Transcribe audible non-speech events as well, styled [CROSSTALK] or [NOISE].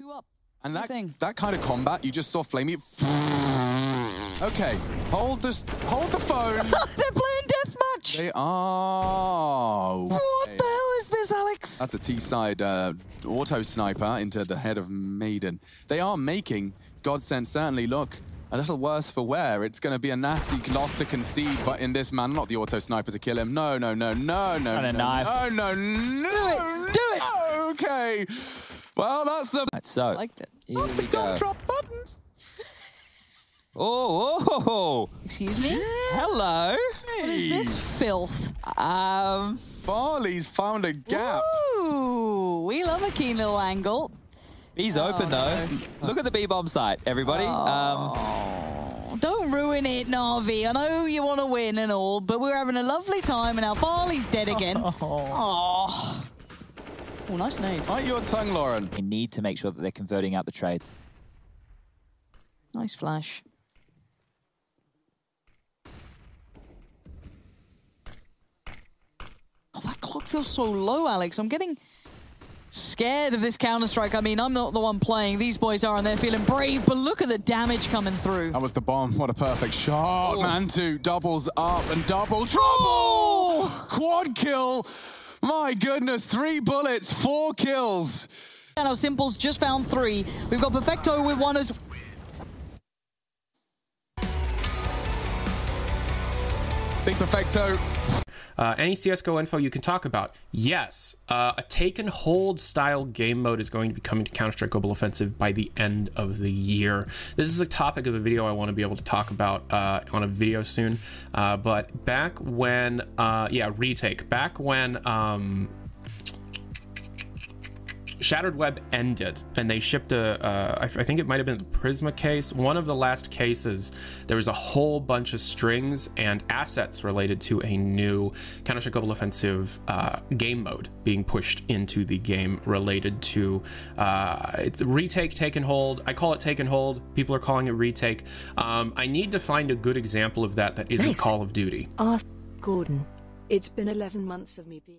Two up. And that thing. that kind of combat, you just saw flamie. [LAUGHS] Okay, hold this, hold the phone. [LAUGHS] They're playing deathmatch. they are. What the hell is this, Alex? That's a T-side uh, auto sniper into the head of maden. They are making Godsent certainly look a little worse for wear. It's going to be a nasty loss to concede, but in this man, not the auto sniper to kill him. No, no, no, no, no, And a no, knife. no, no, no. Do it, do it. Okay. Well, that's the. Right, so I Liked it. here Not the we go. gumdrop buttons. Oh, oh, oh, Excuse me? hello. What is this filth? Um, farlig's found a gap. Ooh, we love a keen little angle. he's open though. Look at the B bomb site, everybody. Um, Oh, don't ruin it, Navi. I know you want to win and all, but we're having a lovely time, and now farlig's dead again. [LAUGHS] Oh. Oh, nice nade. Bite your tongue, Lauren. they need to make sure that they're converting out the trades. Nice flash. Oh, that clock feels so low, Alex. I'm getting scared of this Counter-Strike. I mean, I'm not the one playing. These boys are, and they're feeling brave, but look at the damage coming through. That was the bomb. What a perfect shot. Oh. Mantu doubles up and double trouble. Oh! Quad kill. My goodness, three bullets, four kills. And our s1mple's just found three. We've got Perfecto with one as Big perfecto. Uh, any CSGO info you can talk about? Yes. Uh, a take and hold style game mode is going to be coming to Counter Strike Global Offensive by the end of the year. This is a topic of a video I want to be able to talk about uh, on a video soon. Uh, but back when, uh, yeah, retake. Back when. Um, Shattered Web ended, and they shipped a. Uh, I, I think it might have been the Prisma case. One of the last cases, there was a whole bunch of strings and assets related to a new Counter Strike Global Offensive uh, game mode being pushed into the game, related to uh, it's retake, take and hold. I call it take and hold. People are calling it retake. Um, I need to find a good example of that that isn't Nice. Call of Duty. Ask Gordon. It's been 11 months of me being.